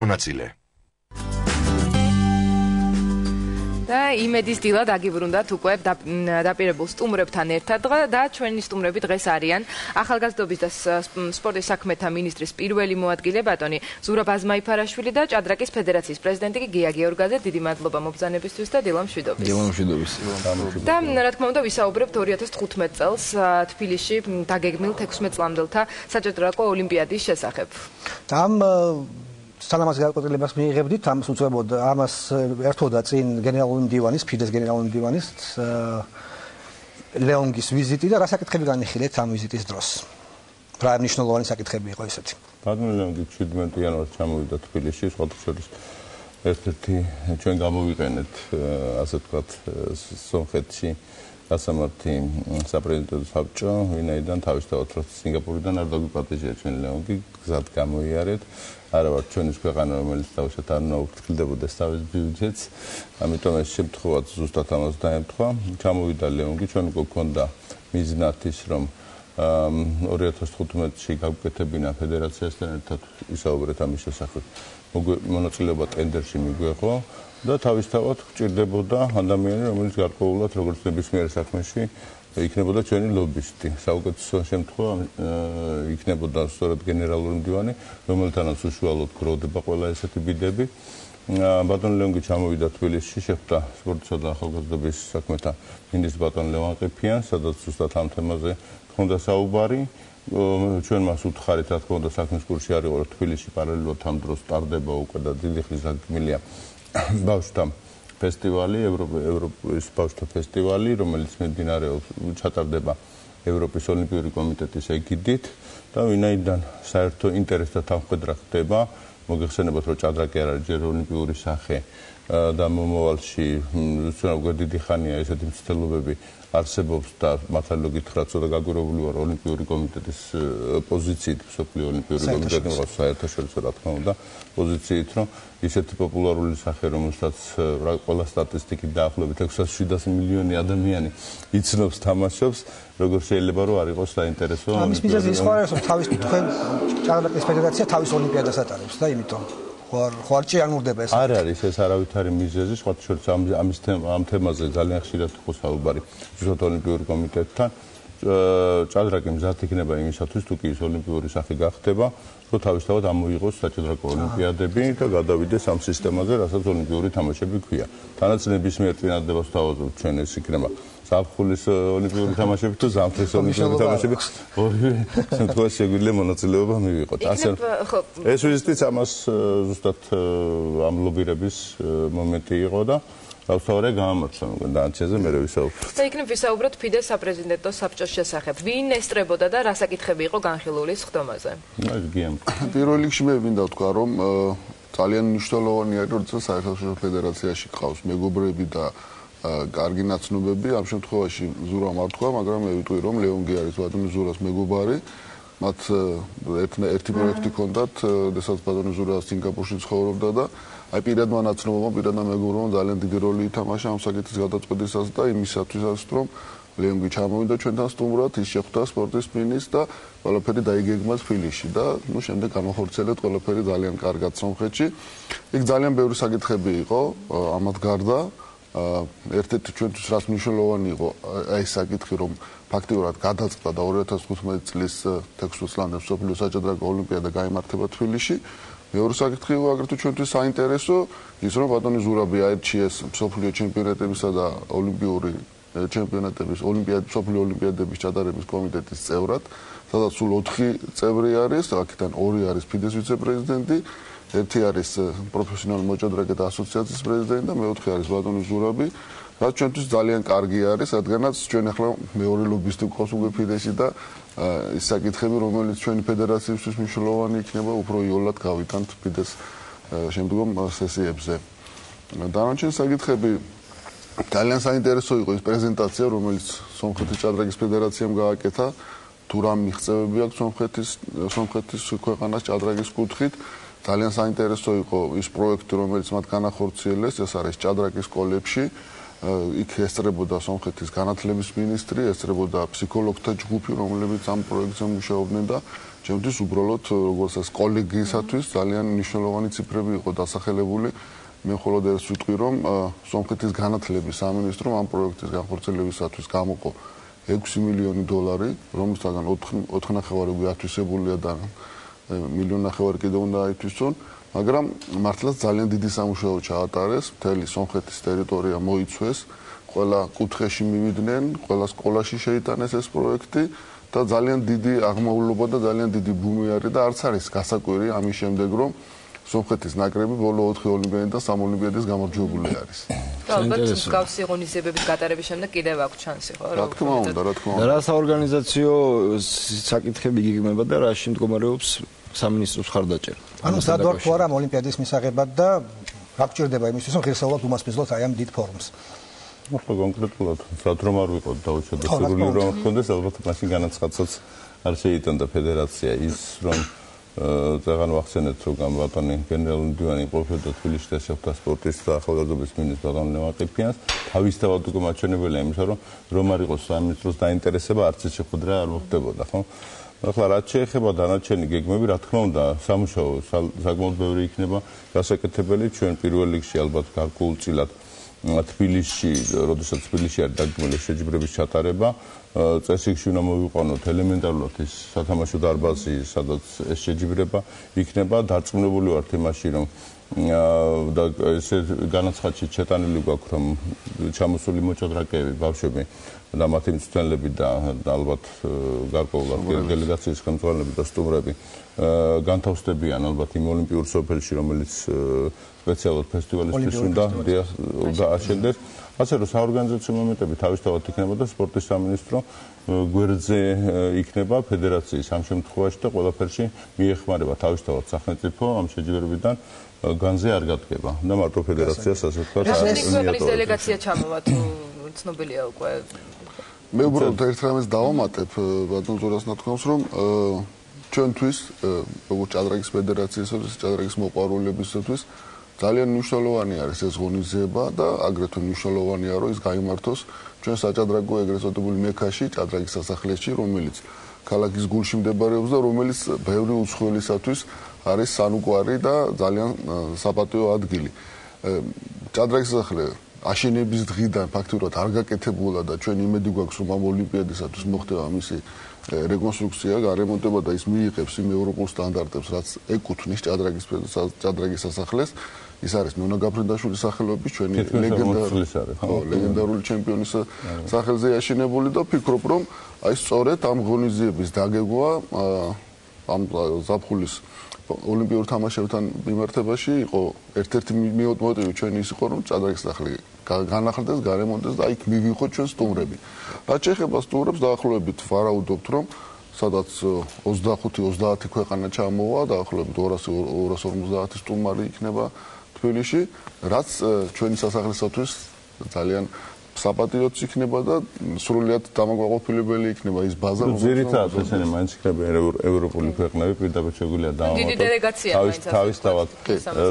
მონაწილე. და იმედის დილად აგიბრუნდათ უკვე დაპირებულ სტუმრებთან ერთად და ჩვენი სტუმრები დღეს არიან ახალგაზრდობის და სპორტის საქმეთა ministris პირველი მოადგილე ბატონი ზურაბ აზმაიფარაშვილი და ჭადრაკის ფედერაციის პრეზიდენტი გია გეორგაძე დიდი მადლობა მობზანებისთვის და დილამ შვიდობის დილამ შვიდობის და რა თქმა უნდა ვისაუბრებთ 2015 წელს თბილისში დაგეგმილ 16 წლამდელთა საჭადრაკო ოლიმპიადის შესახებ. და ამ სანამ ასე განკვეთილებას მიიღებდით ამას უწევოდ ამას ერთოდა წინ გენერალური მდივანის ფიდეს გენერალური მდივანის ლეონგის ვიზიტი და რა საკითხები განიხილეთ ამ ვიზიტის დროს? რა მნიშვნელოვანი საკითხები იყო ესეთი? ბატონო ლეონგი 17 იანვარს ჩამოვიდა თბილისში სხვადასხვა ერთ-ერთი ჩვენ გამოვიყენეთ ასე ვთქვათ სომხეთში გასამართი საპრეზიდენტო საბჭო ვინაიდან თავისთავად რო სინგაპურიდან არ დაგვიპატეჟია ჩვენ ლეონგი გზად გამოიარეთ. არა ვარ ჩვენის ქვეყანა რომელიც თავშეთ არ ნაუფრთხილდებოდეს თავის ბიუჯეტს. ამიტომ ეს შემთხვევა ზუსტად ამას დაემთხვა. ჩამოვიდა ლეონგი ჩვენ უკვე გქონდა მიზნათის რომ 2015-ში გაგვკეთებინა ფედერაციასთან ერთად ისაუბრეთ ამის შესახებ. მონაწილეობა ტენდერში მიგვეღო და თავისთავად გჭირდებოდა ადამიანი რომელიც გარკვეულად როგორც ნებისმიერ საქმეში იქნებოდა ჩვენი ლობისტი. საუკეთესო შემთხვევა იქნებოდა სწორედ გენერალური მდივანი, რომელთანაც უშუალოდ გროვდება ყველა ესეთი ბიდები. ბატონ ლეონგი ჩამოვიდა თბილისში, შეხვდა სპორტსა და ახალგაზრდობის საქმეთა მინისტრის ბატონ ლევან ყიფიან, სადაც ზუსტად ამ თემაზე ჰქონდა საუბარი. ჩვენ მას უთხარით, რა თქმა უნდა, საქმის კურსი არის, რომ თბილისში პარალელურად ამ დროს სტარდება უკვე და დიდი ხნის გაგმილია ბავშვთა ფესტივალი, ევროპის ბავშვთა ფესტივალი, რომელიც მიმდინარეობს ჩატარდება ევროპის ოლიმპიური კომიტეტის ეგიდით და ვინაიდან საერთო ინტერესთა თანხმდრა ხდება, მოგეხსენებათ რომ ჭადრაკი არ არის ჯერ ოლიმპიური სახე და მომავალში უკვე დიდი ხანია ესეთი მცდელობები არსებობს და მართალი გითხრა ცოტა გაგვირებული ვარ ოლიმპიური კომიტეტის პოზიციით, სოფლიო ოლიმპიური კომიტეტის მოხდა საერთაშორისო რა თქმა უნდა პოზიციით, რომ ისეთი პოპულარული სახე, რომელსაც ყველა სტატისტიკით დაახლოებით 600-700 მილიონი ადამიანი იცნობს, თამაშობს, როგორ შეიძლება რომ არ იყოს საინტერესო. ამის მიზეზი ის ხარ, რომ თავის თქვენ ჭადრაკის ფედერაცია თავის ოლიმპიადას ატარებს და იმითომ ხوارჭი არ მურდება ეს. არ არის ეს არავითარი მიზეზი სხვა შორის ამ ამის ამ თემაზე ძალიან ხშირად იყო საუბარი ზუსტად ოლიმპიურ კომიტეტთან. ჭადრაკი მზად იქნება იმისათვის თუ კი ის ოლიმპიური სახე გახდება, რომ თავისთავად ამოიღოს საჭადრაკო ოლიმპიადები და გადავიდეს ამ სისტემაზე, რასაც ოლიმპიური თამაშები ქვია. თანაც ნებისმიერ წინადადებას თავაზობთ ჩვენ ეს იქნება საფხულის ოლიმპიური თამაშები თუ ზამთრის ოლიმპიური თამაშები ორივე შემთხვევაში შეგვიძლია მონაწილეობა მივიღოთ. ასე ეს ვიზიტიც ამას ზუსტად ამ ლობირების მომენტი იყო და დავსაუბრე გამართა დანჩეზე მე ვისაუბრებ. და იქნებ ვისაუბროთ ფიდეს საპრეზიდენტო საბჭოს შესახებ. ვინ ესწრებოდა და რა საკითხები იყო განხილული სხდომაზე? აი გიამ. პირველ რიგში მე მინდა ვთქვა რომ ძალიან მნიშვნელოვანია რომ საერთაშორისო ფედერაციაში ყავს მეგობრები და კარგი ნაცნობები ამ შემთხვევაში ზურა მართვა მაგრამ მე ვიტყვი რომ ლეონგი არის ბატონი ზურას მეგობარი მათ ერთი პროექტი ჰქონდათ დესაც ბატონი ზურა სინგაპურში ცხოვრობდა და აი პირადმა ნაცნობობამ პირადმა მეგობრობამ ძალიან დიდი როლი ითამაშა ამ საკითხის გადაწყვეტისას და იმისათვისაც რომ ლეონგი ჩამოვიდა ჩვენთან სტუმრად ის შეხვდა სპორტის მინისტრს და ყველაფერი დაიგეგმა თბილისში და ნუ შემდეგ განახორციელეთ ყველაფერი ძალიან კარგად სომხეთში. იქ ძალიან ბევრი საკითხები იყო ამათ გარდა ერთ-ერთი ჩვენთვის რას მნიშვნელოვანი იყო აი საკითხი რომ ფაქტიურად გადაწყდა და 2015 წლის 16 წლამდე სოფლიო საჭადრაკო ოლიმპიადა გამართება თბილისში მეორე საკითხი აგრეთვე ჩვენთვის საინტერესო ის რომ ბატონი ზურაბი აირჩიეს სოფლიო ჩემპიონატებისა და ოლიმპიური ჩემპიონატების ოლიმპიადის სოფლიო ოლიმპიადების ჩატარების კომიტეტის წევრად. სადაც სულ 4 წევრი არის აქედან 2 არის ფიდეს ვიცე-პრეზიდენტი ერთი არის პროფესიონალ მოჭადრაკეთა ასოციაციის პრეზიდენტი და მეოთხე არის ბატონი ზურაბი რაც ჩვენთვის ძალიან კარგი არის რადგანაც ჩვენ ახლა მეორე ლობისტი გვყავს უკვე ფიდეში და ის საკითხები რომელიც ჩვენი ფედერაციისთვის მნიშვნელოვანი იქნება უფრო იოლად გავიტანთ ფიდეს შემდგომ სესიებზე. დანარჩენ საკითხები. ძალიან საინტერესო იყო ის პრეზენტაცია რომელიც სომხეთის ჭადრაკის ფედერაციამ გააკეთა. თუ რა მიღწევები აქვს სომხეთის სომხეთის ქვეყანას ჭადრაკის კუთხით ძალიან საინტერესო იყო ის პროექტი, რომელიც მათ განახორციელეს, ეს არის ჭადრაკის სკოლებში. იქ ესწრებოდა სომხეთის განათლების მინისტრი, ესწრებოდა ფსიქოლოგთა ჯგუფი, რომლებიც ამ პროექტზე მუშაობდნენ და ჩემთვის უბრალოდ როგორც ეს კოლეგიისათვის ძალიან მნიშვნელოვანი ციფრები იყო დასახელებული. მე მხოლოდ ეს ვიტყვი, რომ სომხეთის განათლების სამინისტრომ ამ პროექტის განხორციელებისათვის გამოყო 6 მილიონი დოლარი, რომელთაგან 4.5 ათვისებულია და მილიონი ნახევარი კიდე უნდა აითვისონ. მაგრამ მართლაც ძალიან დიდი სამუშაო ჩაატარეს, მთელი სომხეთის ტერიტორია მოიცვეს, ყველა კუთხეში მივიდნენ, ყველა სკოლაში შეიტანეს ეს პროექტი და ძალიან დიდი აღმავლობა და ძალიან დიდი ბუმი არის და არც არის გასაკვირი ამის შემდეგ, რომ სომხეთის ნაკრები ბოლო 4 ოლიმპიადის და 3 ოლიმპიადის გამარჯვებული არის. ალბათ მსგავსი ღონისძიებების გატარების შემდეგ კიდევ აქვს შანსი, ხო? რა თქმა უნდა, რა თქმა უნდა. და რა საორგანიზაციო საკითხები გიგმება და რა შემდგომარეობს სამინისტროს ხარდაჭერა. ანუ სადვარ თუ არა ოლიმპიადის მისაღებად და გაგჭირდება იმისთვის, რომ ღირსეულად უმასპინძლოთ აი ამ დიდ ფორმს. უფრო კონკრეტულად, ზად რომ არ ვიყოთ დაუჩვენდეს სურვილი რომ გქონდეს, ალბათ მაშინ განაცხადსაც არ შეიტანდა ფედერაცია ის რომ ზაღან ვახსენეთ რომ გამბატონი გენერალური მდივანი ყოფილა თბილისში და შეხვდა სპორტის და ახალგაზრდობის მინისტრ ბატონ ლევაკიფიანს თავისთავად უკვე მაჩვენებელია იმისა რომ რომ არ იყოს სამინისტროს დაინტერესება არც ეს შეხვედრა არ მოხდებოდა ხო ახლა რაც შეეხება დანარჩენი გეგმები, რა თქმა უნდა, სამუშაო საკმაოდ ბევრი იქნება გასაკეთებელი. ჩვენ პირველ რიგში ალბათ გარკვეულწილად თბილისში, როდესაც თბილისში არის დაგმელი შეჯიბრების ჩატარება, წესრიგში უნდა მოვიყვანოთ ელემენტარულად ის სათამაშო დარბაზი, სადაც ეს შეჯიბრება იქნება, დარწმუნებული ვართ იმაში, რომ და ესე განაცხადში ჩეტანილი გვაქვს, რომ ჩამოსული მოჭადრაკეები, ბავშვები და მათი მწვრთნელები და ალბათ გარკვეულად დელეგაციის ხელმძღვანელები და სტუმრები განთავსდებიან ალბათ იმ ოლიმპიურ სოფელში რომელიც სპეციალურად ფესტივალისთვის უნდა უნდა აშენდეს. ასე რომ საორგანიზაციო მომენტები თავისთავად იქნება და სპორტის სამინისტრო გვერდზე იქნება ფედერაციის ამ შემთხვევაში და ყველაფერში მიეხმარება თავისთავად სახელმწიფო ამ შეჯიბრებიდან განზე არ გადგება. და მარტო ფედერაციას ასე ვთქვათ რა ქვეყნის დელეგაცია ჩამოვა თუ ცნობილია უკვე? მე უბრალოდ ერთ რამეს დავამატებ ბატონ ზურას ნათქვამს რომ ჩვენთვის როგორც ჭადრაგის ფედერაციისათვის ჭადრაგის მოყვარულებისათვის ძალიან მნიშვნელოვანი არის ეს ღონისძიება და აგრეთვე მნიშვნელოვანია რომ ის გამართოს ჩვენ საჭადრაგო ეგრეთ წოდებული მექაში ჭადრაგის სასახლეში რომელიც ქალაქის გულში მდებარეობს და რომელიც ბევრი უცხოელისათვის არის სანუკვარი და ძალიან საპატიო ადგილი. ჭადრაგის სასახლე აშენების დღიდან ფაქტურად არ გაკეთებულა და ჩვენ იმედი გვაქვს რომ ამ ოლიმპიადისათვის მოხდება მისი რეკონსტრუქცია, გარემონტება და ის მიიღებს იმ ევროპულ სტანდარტებს, რაც ეკუთვნის ჭადრაგის ჭადრაგის სასახლეს. ის არის ნონა გაფრინდაშვილის სახელობის ჩვენი ლეგენდარული ხო, ლეგენდარული ჩემპიონის სახელზე აშენებული და ფიქრობ რომ აი სწორედ ამ ღონისძიების დაგეგვა ამ ზაფხულის ოლიმპიურ თამაშებთან მიმართებაში იყო ერთ-ერთი მოტივი ჩვენი ის იყო რომ წადაგის სახლი განახლდეს, გარემონტდეს და იქ მივიღოთ ჩვენ სტუმრები. რაც შეეხება სტუმრებს დაახლოებით ვარაუდობთ რომ სადაც 25-30 ქვეყანა ჩამოვა, დაახლოებით 200-250 სტუმარი იქნება თბილისში, რაც ჩვენი სასახლისათვის ძალიან საპატიოც იქნება და სრულიად დამაგვაყოფილებელი იქნება ის ბაზა რომელიც ზირითადად ესენი მაინც იქნება ევროპული ქვეყნები პირდაპირ შეგვიძლია დავამატოთ. დიდი დელეგაცია მაინც თავის თავად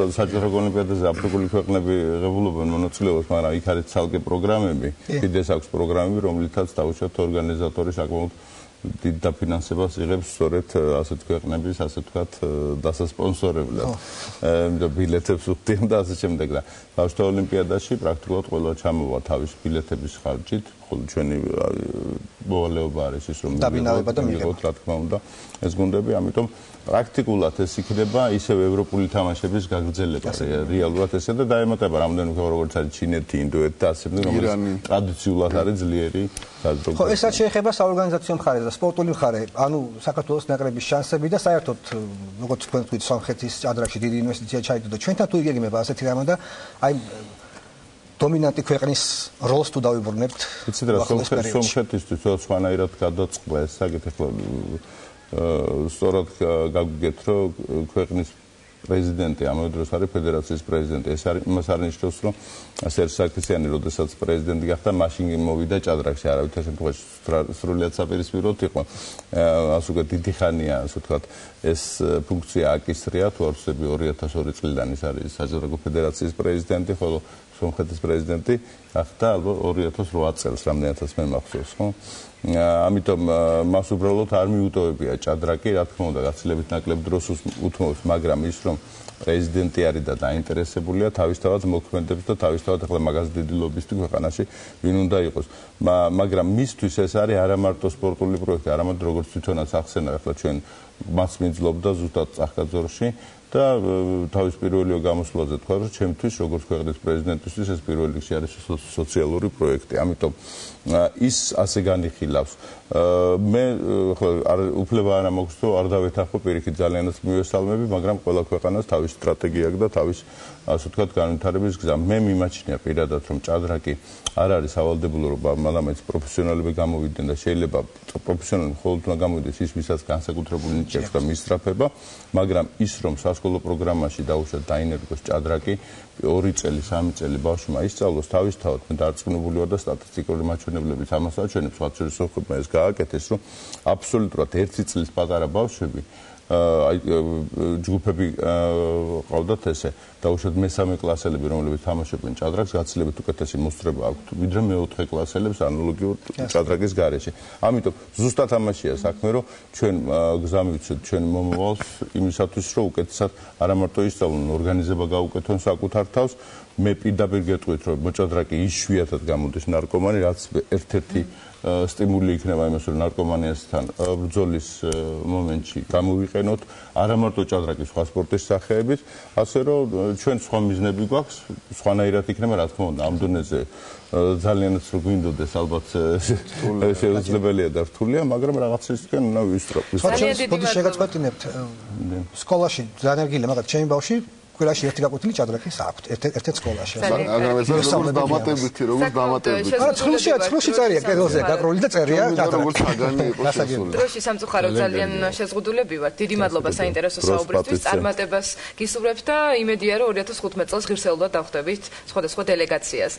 რომ საჯარო ოლიმპიადაზე აფრიკული ქვეყნები ღებულობენ მონაწილეობას მაგრამ იქ არის ცალკე პროგრამები. კიდეს აქვს პროგრამები რომლითაც დაუშვათ ორგანიზატორი საკმაოდ დიდ დაფინანსებას იღებს სწორედ ასეთ ქვეყნების, ასე ვთქვათ, დასასპონსორებლად. და ბილეთებს უხდიან და ასე შემდეგ და ბავშვთა ოლიმპიადაში პრაქტიკულად ყველა ჩამოვა თავის ბილეთების ხარჯით, ხოლო ჩვენი მოვალეობა არის ის რომ მივიღოთ რა თქმა უნდა ეს გუნდები, ამიტომ პრაქტიკულად ეს იქნება ისევ ევროპული თამაშების გაგრძელება. რეალურად ესე და დაემატება რამდენი ხო როგორც არის ჩინეთი, ინდოეთი და ასე შემდეგ, რომელიც ტრადიციულად არის ძლიერი საზოგადოება. ხო, ესაც შეეხება საორგანიზაციო მხარე და სპორტული მხარე, ანუ საქართველოს ნაკრების შანსები და საერთოდ როგორც თქვენ თქვით, სამხრეთის ჭადრაკში დიდი ინვესტიცია ჩაიდო და ჩვენთან თუ იგეგმება ასეთი რამე და აი დომინანტი ქვეყნის როლს თუ დავიბრუნებთ. იცით რა, სამხრეთისთვის სხვანაირად გადაწყდა ეს საკითხი სწორად გაგიგეთ რომ ქვეყნის პრეზიდენტი ამავე დროს არის ფედერაციის პრეზიდენტი ეს არის იმას არნიშნავს რომ სერჟ სარქისიანი როდესაც პრეზიდენტი გახდა მაშინ მოვიდა ჭადრაკში არავითარ შემთხვევაში სრულიად საპირისპიროდ იყო ასე ვთქვათ დიდი ხანია ასე ვთქვათ ეს ფუნქცია აკისრია თუ არ ვცდები 2002 წლიდან ის არის საჯარო ფედერაციის პრეზიდენტი ხოლო სომხეთის პრეზიდენტი ახდა ალბათ 2008 წელს რამდენადაც მე მახსოვს, ხო? ამიტომ მას უბრალოდ არ მიუტოვებია ჭადრაკი, რა თქმა უნდა, გაცილებით ნაკლებ დროს უთმობს, მაგრამ ის რომ პრეზიდენტი არის და დაინტერესებულია თავისთავად მოქმედებს და თავისთავად ახლა მაგას დიდი ლობისტი ქვეყანაში ვინ უნდა იყოს. მაგრამ მისთვის ეს არის არა მარტო სპორტული პროექტი, არამედ როგორც თვითონაც ახსენა ახლა ჩვენ მას მიძლობდა ზუსტად წახკაძორში და თავის პირველიო გამოსვლაზე თქვა რომ ჩემთვის როგორც ქვეყნის პრეზიდენტისთვის ეს პირველ რიგში არის სოციალური პროექტი. ამიტომ ის ასე განიხილავს. მე ხო არ უფლება არა მაქვს თუ არ დავეთახო პირიქით ძალიანაც მივესალმები, მაგრამ ყველა ქვეყანას თავის სტრატეგია აქვს და თავის ასე ვთქვათ განვითარების გზა. მე მიმაჩნია პირადად რომ ჭადრაკი არ არის ავალდებულო რომ მადამეც პროფესიონალები გამოვიდნენ და შეიძლება პროფესიონალი მხოლოდ უნდა გამოვიდეს ის ვისაც განსაკუთრებული ნიჭი აქვს და მისწრაფება, მაგრამ ის რომ სასკოლო პროგრამაში დაუშვათ დაინერგოს ჭადრაკი, 2 წელი, 3 წელი ბავშვმა ისწავლოს თავისთავად, მე დარწმუნებული ვარ და სტატისტიკური მაჩვენებლები ამას აჩვენებს, რაც შეიძლება ეს გააკეთეს, რომ აბსოლუტურად 1 წლის პატარა ბავშვები აი ჯგუფები ყავდათ ესე. დაუშვათ მესამე კლასელები რომლებიც თამაშობენ ჭადრაკს გაცილებით უკეთესი მოსწრება აქვთ. ვიდრე მეოთხე კლასელებს ანალოგიურ ჭადრაკის გარეშე. ამიტომ ზუსტად ამაშია საქმე რომ ჩვენ გზამივცეთ ჩვენ მომავალს იმისათვის რომ უკეთესად არა მარტო ისწავლონ. ორგანიზება გაუკეთონ საკუთარ თავს. მე პირდაპირ გეტყვით რომ მოჭადრაკი იშვიათად გამოდის ნარკომანი რაც ერთ-ერთი სტიმული იქნება იმას რომ ნარკომანიასთან ბრძოლის მომენტში გამოვიყენოთ. არა მარტო ჭადრაკის სხვა სპორტის სახეებით ასე რომ ჩვენ სხვა მიზნები გვაქვს სხვანაირად იქნება რა თქმა უნდა ამ დონეზე ძალიანაც რო გვინდოდეს ალბათ შეუძლებელია და რთულია მაგრამ რაღაცისგან უნდა ვისწრაფოთ ძალიან დიდი შეგაწყვეტინებთ სკოლაში ძალიან მაგათ ჩემი ბავშვი ყველაში ერთი გაკვეთილი ჭადრაკის აქვს ერთ-ერთ სკოლაში. როგორც დამატებითი, როგორც დამატებითი. არა, ცხლში ცხლში წერია, კედელზე გაკრული და წერია როგორც საგანი იყო შესული. დროში სამწუხარო ძალიან შეზღუდულები ვართ. დიდი მადლობა საინტერესო საუბრისთვის, წარმატებას გისურვებთ და იმედია რომ 2015 წელს ღირსეულად დახვდებით სხვადასხვა დელეგაციას.